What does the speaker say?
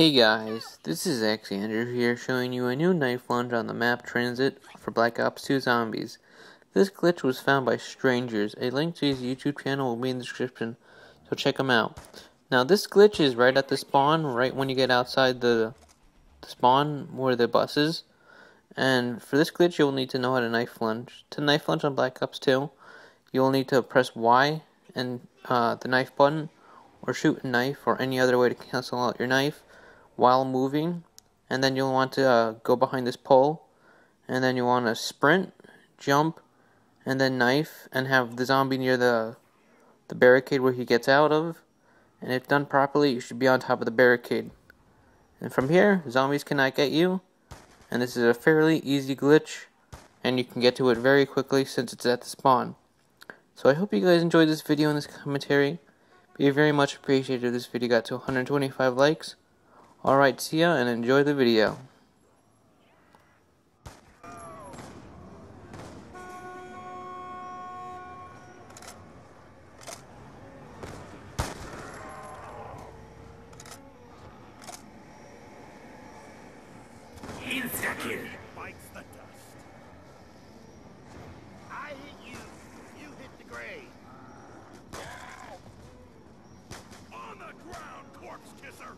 Hey guys, this is Alexander here showing you a new knife lunge on the map TranZit for Black Ops 2 Zombies. This glitch was found by strangers. A link to his YouTube channel will be in the description, so check him out. Now this glitch is right at the spawn, right when you get outside the, the spawn where the bus is. And for this glitch you'll need to know how to knife lunge. To knife lunge on Black Ops 2, you'll need to press Y and uh, the knife button, or shoot a knife, or any other way to cancel out your knife while moving and then you'll want to uh, go behind this pole and then you want to sprint jump and then knife and have the zombie near the the barricade where he gets out of. And if done properly you should be on top of the barricade. And from here zombies cannot get you and this is a fairly easy glitch and you can get to it very quickly since it's at the spawn. So I hope you guys enjoyed this video and this commentary. Be very much appreciated if this video got to 125 likes Alright, see ya and enjoy the video. Insta-kill. bites the dust. I hit you. You hit the grave. On the ground, corpse kisser.